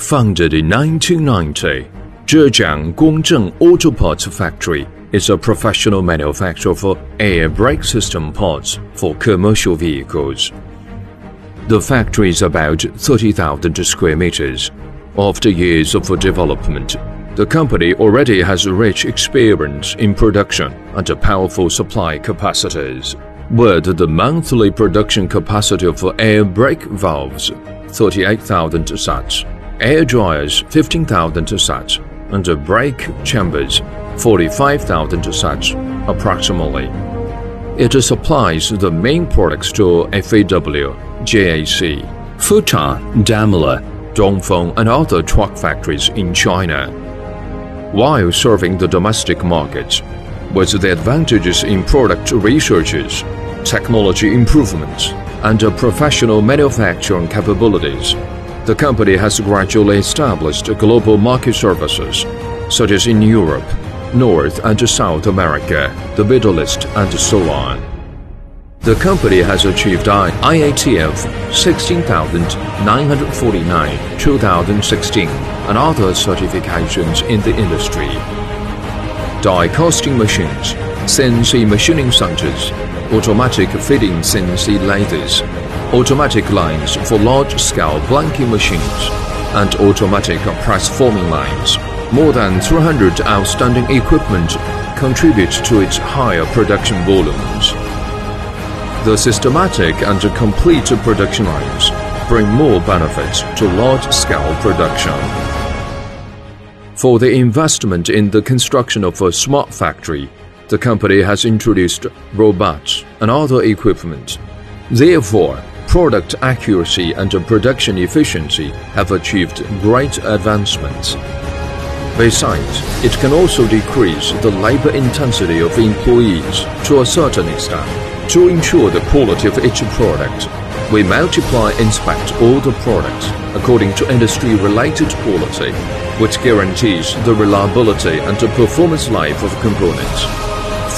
Founded in 1990, Zhejiang Gongzheng Auto Parts Factory is a professional manufacturer for air brake system parts for commercial vehicles. The factory is about 30,000 square meters. After years of development, the company already has rich experience in production and powerful supply capacities. With the monthly production capacity of air brake valves, 38,000 such, air dryers 15,000 such, and brake chambers 45,000 such, approximately. It supplies the main products to FAW, JAC, Futa, Daimler, Dongfeng, and other truck factories in China. While serving the domestic market, with the advantages in product researches, technology improvements, and professional manufacturing capabilities, the company has gradually established global market services, such as in Europe, North and South America, the Middle East, and so on. The company has achieved IATF 16949 2016 and other certifications in the industry. Die casting machines, CNC machining centers, automatic feeding CNC lathes, automatic lines for large-scale blanking machines, and automatic press forming lines. More than 300 outstanding equipment contribute to its higher production volumes. The systematic and complete production lines bring more benefits to large-scale production. For the investment in the construction of a smart factory, the company has introduced robots and other equipment. Therefore, product accuracy and production efficiency have achieved great advancements. Besides, it can also decrease the labor intensity of employees to a certain extent. To ensure the quality of each product, we multiply inspect all the products according to industry-related quality, which guarantees the reliability and the performance life of components.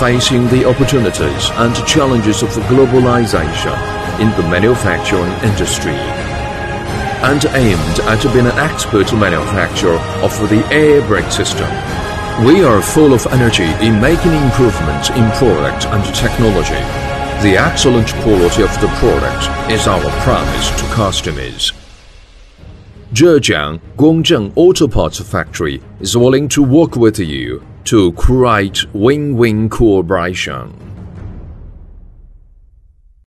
Facing the opportunities and challenges of the globalization, in the manufacturing industry and aimed at being an expert manufacturer of the air brake system. We are full of energy in making improvements in product and technology. The excellent quality of the product is our promise to customers. Zhejiang Gongzheng Auto Parts Factory is willing to work with you to create win-win cooperation.